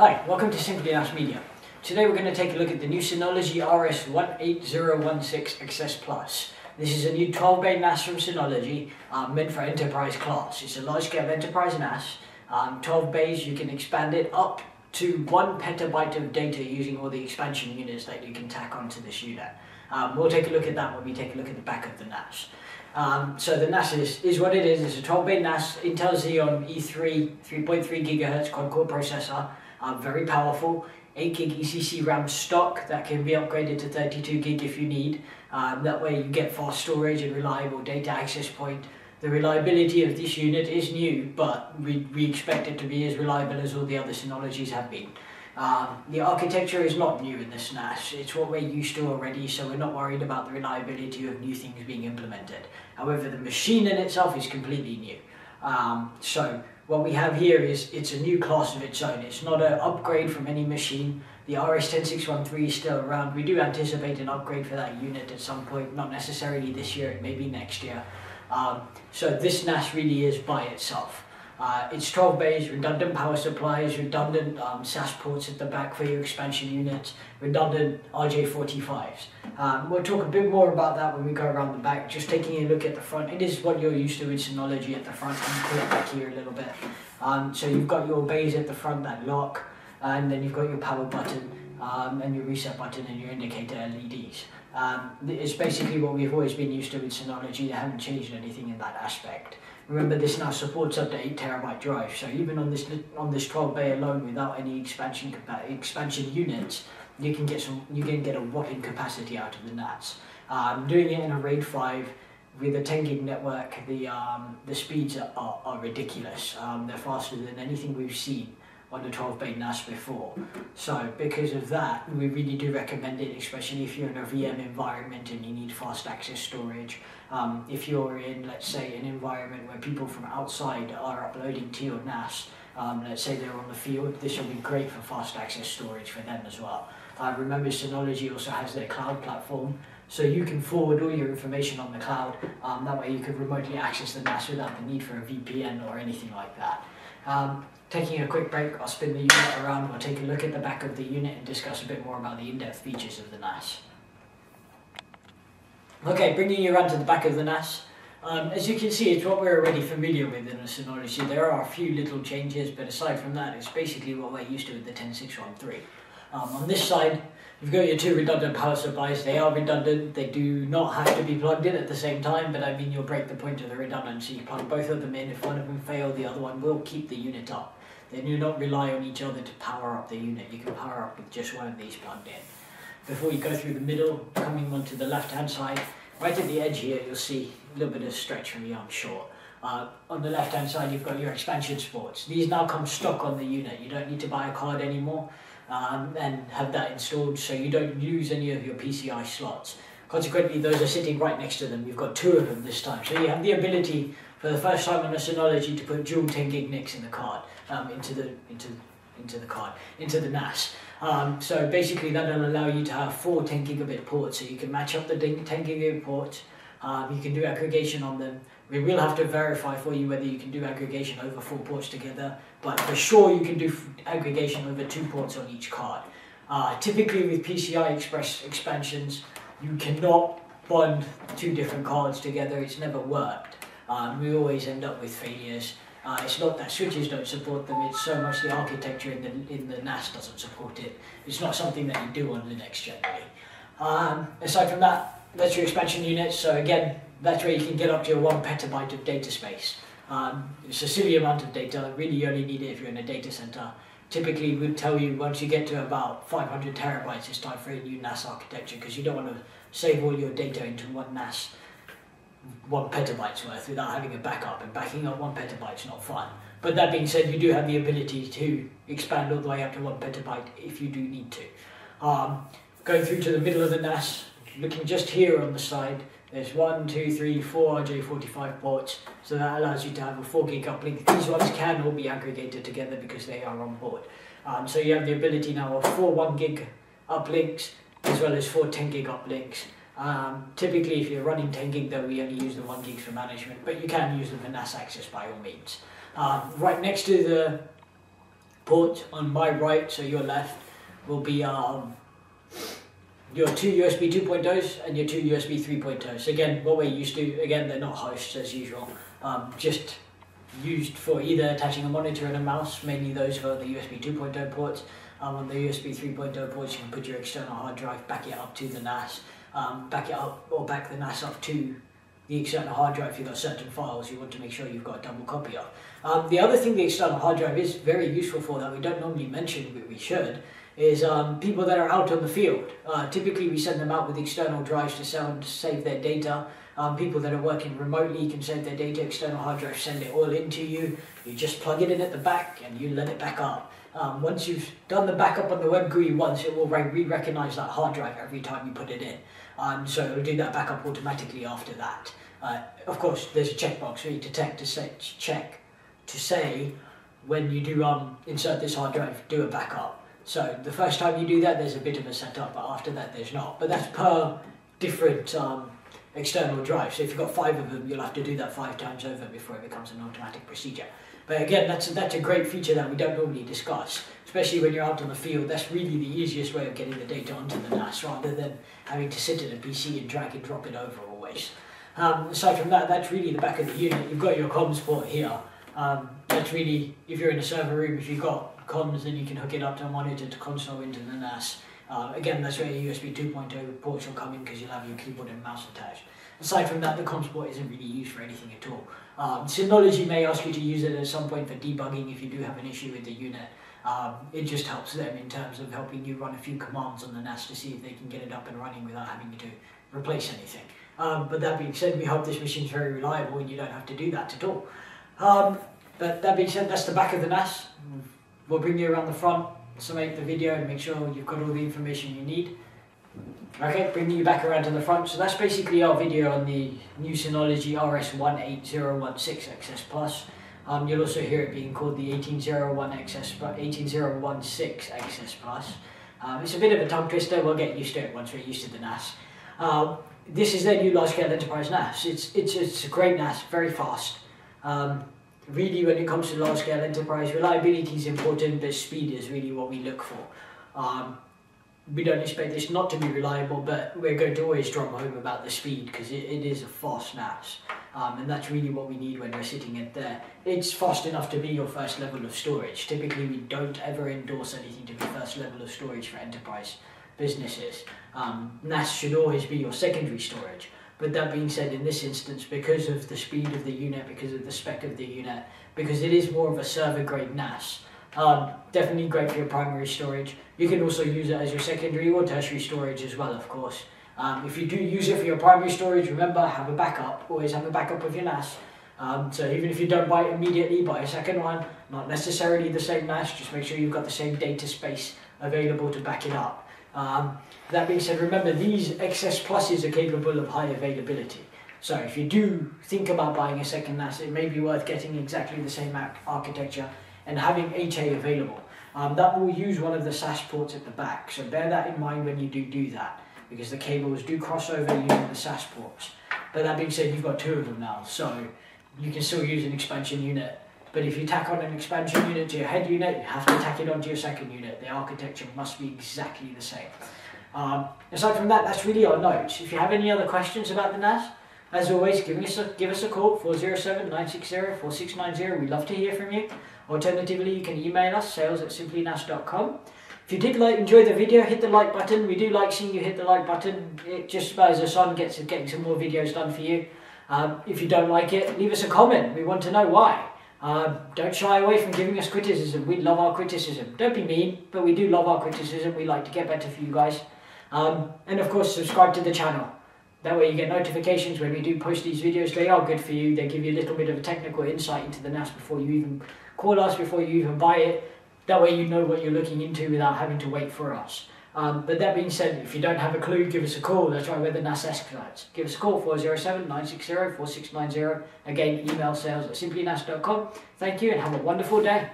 Hi, welcome to Simply NAS Media. Today we're going to take a look at the new Synology RS18016 XS Plus. This is a new 12-bay NAS from Synology, um, meant for enterprise class. It's a large-scale enterprise NAS. Um, 12 bays, you can expand it up to one petabyte of data using all the expansion units that you can tack onto this unit. Um, we'll take a look at that when we take a look at the back of the NAS. Um, so the NAS is, is what it is. It's a 12-bay NAS, Intel Xeon E3 3.3 gigahertz quad-core processor, um, very powerful. 8 gig ECC RAM stock that can be upgraded to 32 gig if you need. Um, that way you get fast storage and reliable data access point. The reliability of this unit is new, but we, we expect it to be as reliable as all the other Synologies have been. Um, the architecture is not new in this NAS, it's what we're used to already, so we're not worried about the reliability of new things being implemented. However, the machine in itself is completely new. Um, so what we have here is it's a new class of its own. It's not an upgrade from any machine. The RS10613 is still around. We do anticipate an upgrade for that unit at some point, not necessarily this year, maybe next year. Um, so this NAS really is by itself. Uh, it's 12 bays, redundant power supplies, redundant um, SAS ports at the back for your expansion units, redundant RJ45s. Um, we'll talk a bit more about that when we go around the back, just taking a look at the front. It is what you're used to with Synology at the front. and pull it back here a little bit. Um, so you've got your bays at the front that lock, and then you've got your power button, um, and your reset button and your indicator LEDs. Um, it's basically what we've always been used to with Synology. They haven't changed anything in that aspect. Remember, this now supports up to eight terabyte drive. So even on this on this 12 bay alone, without any expansion expansion units, you can get some you can get a whopping capacity out of the NAS. Um, doing it in a RAID 5 with a 10 gig network, the um, the speeds are, are, are ridiculous. Um, they're faster than anything we've seen on the 12 bay NAS before. So because of that, we really do recommend it, especially if you're in a VM environment and you need fast access storage. Um, if you're in, let's say, an environment where people from outside are uploading to your NAS, um, let's say they're on the field, this will be great for fast access storage for them as well. Uh, remember, Synology also has their cloud platform, so you can forward all your information on the cloud. Um, that way you can remotely access the NAS without the need for a VPN or anything like that. Um, taking a quick break, I'll spin the unit around, we'll take a look at the back of the unit and discuss a bit more about the in-depth features of the NAS. Okay, bringing you around to the back of the NAS. Um, as you can see, it's what we're already familiar with in the Synology. There are a few little changes, but aside from that, it's basically what we're used to with the 10613. Um, on this side, you've got your two redundant power supplies. They are redundant. They do not have to be plugged in at the same time, but I mean, you'll break the point of the redundancy. You plug both of them in. If one of them fail, the other one will keep the unit up. They do not rely on each other to power up the unit. You can power up with just one of these plugged in. Before you go through the middle, coming onto the left-hand side, right at the edge here, you'll see a little bit of stretch from the arm short. Uh, on the left-hand side, you've got your expansion sports. These now come stock on the unit. You don't need to buy a card anymore um, and have that installed so you don't use any of your PCI slots. Consequently, those are sitting right next to them. You've got two of them this time. So you have the ability for the first time on a Synology to put dual 10 gig NICs in the card, um, into the into into the card, into the NAS. Um, so basically that'll allow you to have four 10 gigabit ports, so you can match up the 10 gigabit ports, um, you can do aggregation on them. We will have to verify for you whether you can do aggregation over four ports together, but for sure you can do aggregation over two ports on each card. Uh, typically with PCI Express expansions, you cannot bond two different cards together, it's never worked. Um, we always end up with failures. Uh, it's not that switches don't support them, it's so much the architecture in the, in the NAS doesn't support it. It's not something that you do on Linux generally. Um, aside from that, that's your expansion unit. So again, that's where you can get up to your one petabyte of data space. Um, it's a silly amount of data, really you only need it if you're in a data center. Typically, we'd tell you once you get to about 500 terabytes, it's time for a new NAS architecture because you don't want to save all your data into one NAS one petabyte's worth without having a backup, and backing up one petabyte's not fun. But that being said, you do have the ability to expand all the way up to one petabyte if you do need to. Um, going through to the middle of the NAS, looking just here on the side, there's one, two, three, four RJ45 ports, so that allows you to have a 4 gig uplink. These ones can all be aggregated together because they are on board. Um, so you have the ability now of four 1 gig uplinks as well as four 10 gig uplinks. Um, typically, if you're running 10 gig, though, we only use the 1 gigs for management, but you can use them for NAS access by all means. Um, right next to the port on my right, so your left, will be um, your two USB 2.0s and your two USB 3.0s. Again, what we're used to, again, they're not hosts as usual, um, just used for either attaching a monitor and a mouse, mainly those for the USB 2.0 ports. Um, on the USB 3.0 ports, you can put your external hard drive, back it up to the NAS, um, back it up or back the NAS up to the external hard drive if you've got certain files you want to make sure you've got a double copy of. Um, the other thing the external hard drive is very useful for that we don't normally mention, but we should, is um, people that are out on the field. Uh, typically, we send them out with external drives to save their data. Um, people that are working remotely can save their data, external hard drive, send it all into you. You just plug it in at the back and you let it back up. Um, once you've done the backup on the web GUI once, it will re-recognize that hard drive every time you put it in. Um, so it'll do that backup automatically after that. Uh, of course, there's a checkbox for you to, check to, say, check to say when you do um, insert this hard drive, do a backup. So the first time you do that, there's a bit of a setup, but after that, there's not. But that's per different um, external drive. So if you've got five of them, you'll have to do that five times over before it becomes an automatic procedure. But again, that's a, that's a great feature that we don't normally discuss, especially when you're out on the field. That's really the easiest way of getting the data onto the NAS rather than having to sit at a PC and drag and drop it over always. Um, aside from that, that's really the back of the unit. You've got your comms port here. Um, that's really, if you're in a server room, if you've got comms, then you can hook it up to a monitor to console into the NAS. Uh, again, that's where your USB 2.0 ports will come in because you'll have your keyboard and mouse attached. Aside from that, the comms port isn't really used for anything at all. Um, Synology may ask you to use it at some point for debugging if you do have an issue with the unit. Um, it just helps them in terms of helping you run a few commands on the NAS to see if they can get it up and running without having to replace anything. Um, but that being said, we hope this machine is very reliable and you don't have to do that at all. Um, but that being said, that's the back of the NAS. We'll bring you around the front, summate the video and make sure you've got all the information you need. Okay, bringing you back around to the front. So that's basically our video on the new Synology RS18016 XS Plus. Um, you'll also hear it being called the 1801 XS, 1816 XS Plus. Um, it's a bit of a tongue twister, we'll get used to it once we're used to the NAS. Um, this is their new large-scale enterprise NAS. It's, it's, it's a great NAS, very fast. Um, really when it comes to large scale enterprise, reliability is important, but speed is really what we look for. We don't expect this not to be reliable, but we're going to always drum home about the speed because it, it is a fast NAS. Um, and that's really what we need when we're sitting at there. It's fast enough to be your first level of storage. Typically, we don't ever endorse anything to be first level of storage for enterprise businesses. Um, NAS should always be your secondary storage. But that being said, in this instance, because of the speed of the unit, because of the spec of the unit, because it is more of a server grade NAS, um, definitely great for your primary storage. You can also use it as your secondary or tertiary storage as well, of course. Um, if you do use it for your primary storage, remember, have a backup. Always have a backup of your NAS. Um, so even if you don't buy it immediately, buy a second one. Not necessarily the same NAS, just make sure you've got the same data space available to back it up. Um, that being said, remember these XS Pluses are capable of high availability. So if you do think about buying a second NAS, it may be worth getting exactly the same architecture and having HA available. Um, that will use one of the SAS ports at the back, so bear that in mind when you do do that, because the cables do cross over using the SAS ports. But that being said, you've got two of them now, so you can still use an expansion unit but if you tack on an expansion unit to your head unit, you have to tack it onto your second unit. The architecture must be exactly the same. Um, aside from that, that's really our notes. If you have any other questions about the NAS, as always, give us a, give us a call, 407-960-4690. We'd love to hear from you. Alternatively, you can email us, sales at simplynas.com. If you did like enjoy the video, hit the like button. We do like seeing you hit the like button. It just as the sun gets getting some more videos done for you. Um, if you don't like it, leave us a comment. We want to know why. Um, don't shy away from giving us criticism. We love our criticism. Don't be mean, but we do love our criticism. We like to get better for you guys. Um, and of course, subscribe to the channel. That way you get notifications when we do post these videos. They are good for you. They give you a little bit of a technical insight into the NAS before you even call us, before you even buy it. That way you know what you're looking into without having to wait for us. Um, but that being said, if you don't have a clue, give us a call. That's right, we're the NAS experts. Give us a call, 407-960-4690. Again, email sales at simplynas.com. Thank you and have a wonderful day.